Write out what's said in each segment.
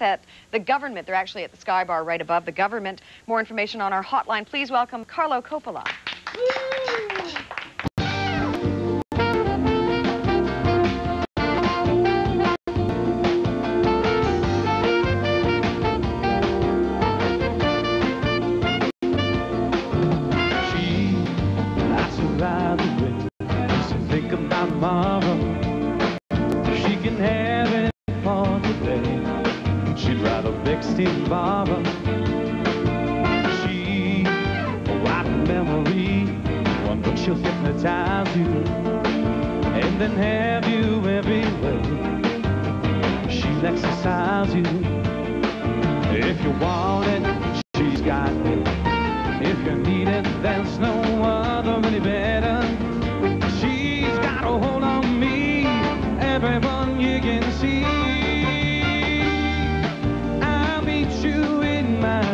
at the government. They're actually at the Sky Bar right above the government. More information on our hotline. Please welcome Carlo Coppola. Steve Barber. She, a white memory, one but she'll hypnotize you and then have you everywhere. She'll exercise you if you want it.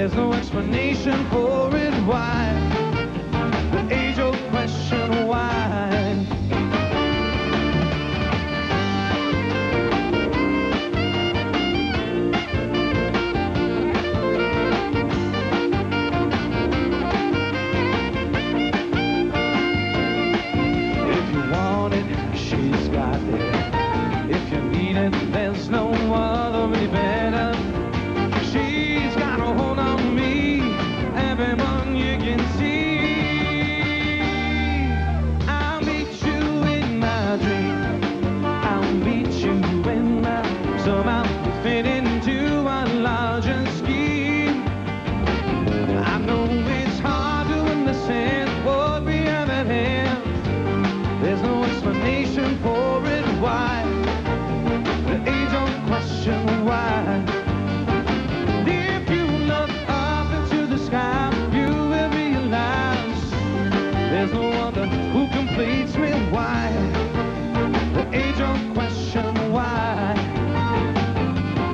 There's no explanation for it, why? The age-old question, why? If you want it, she's got it. There's no explanation for it, why? The age-old question, why? If you look up into the sky, you will realize there's no other who completes me, why? The age-old question, why?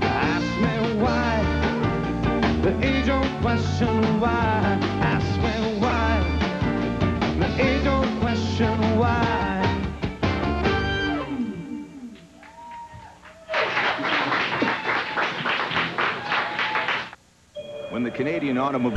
Ask me why. The age-old question, why? Ask When the Canadian Automobile